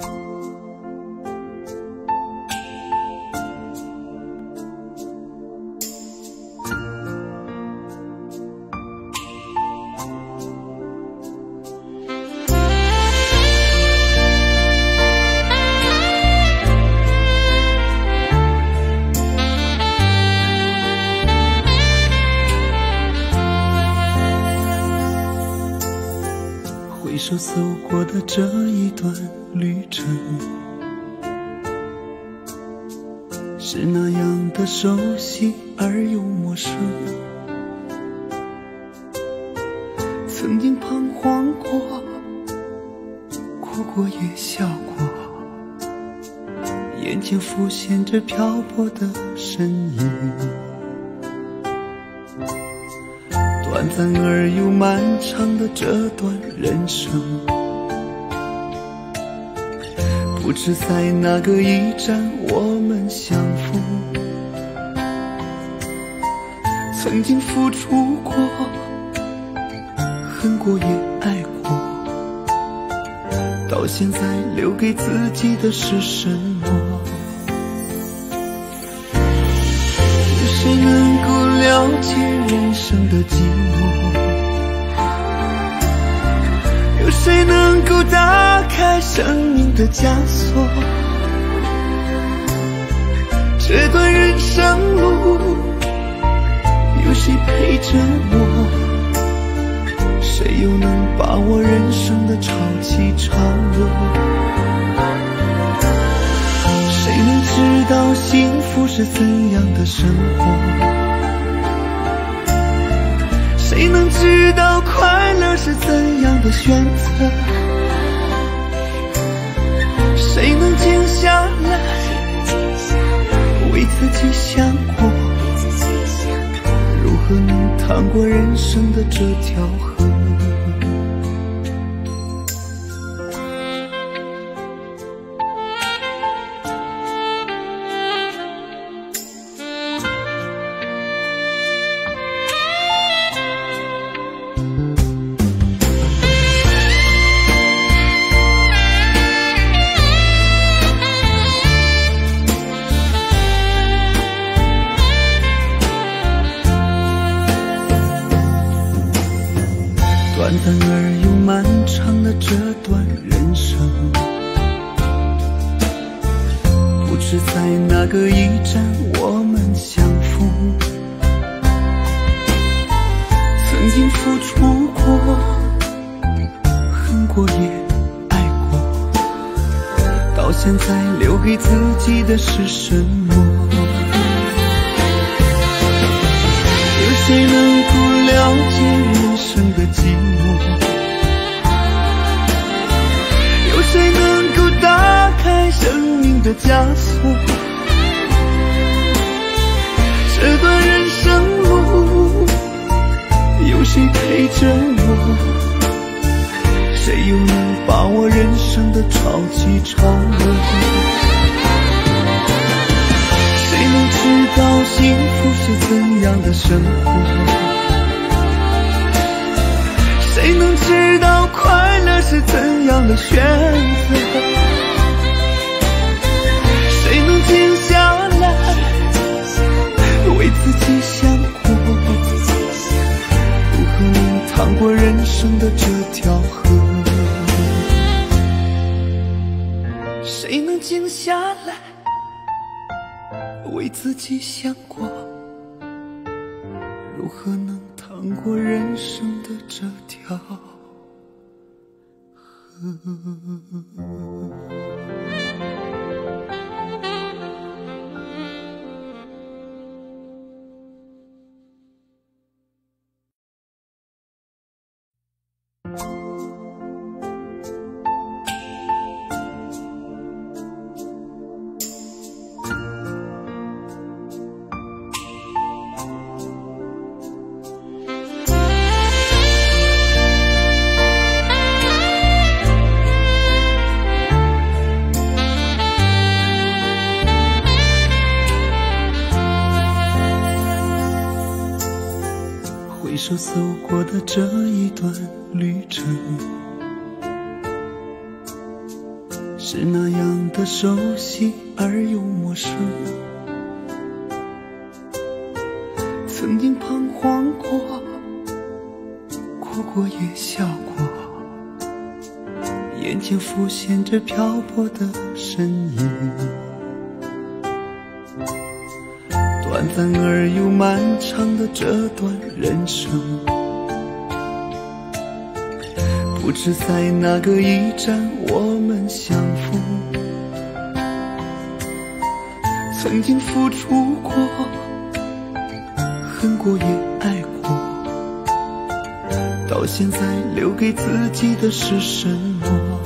回首走过的这一段旅程，是那样的熟悉而又陌生。曾经彷徨过，哭过也笑过，眼前浮现着漂泊的身影。短暂而又漫长的这段人生，不知在哪个驿站我们相逢。曾经付出过，恨过也爱过，到现在留给自己的是什么？有谁能够了解人生的寂寞？有谁能够打开生命的枷锁？这段人生路，有谁陪着我？谁又能把握人生的潮起潮落？谁能知道幸福是怎样的生活？谁能知道快乐是怎样的选择？谁能静下来为自己想过？如何能趟过人生的这条河？这段人生，不知在哪个驿站我们相逢。曾经付出过，恨过也爱过，到现在留给自己的是什么？的枷锁？这段人生路，有谁陪着我？谁又能把握人生的潮起潮落？谁能知道幸福是怎样的生活？谁能知道快乐是怎样的选择？谁能静下来为自己想过？如何能趟过人生的这条河？回首走过的这一段旅程，是那样的熟悉而又陌生。曾经彷徨过，哭过也笑过，眼前浮现着漂泊的身影。短暂而又漫长的这段人生。不知在哪个驿站我们相逢，曾经付出过，恨过也爱过，到现在留给自己的是什么？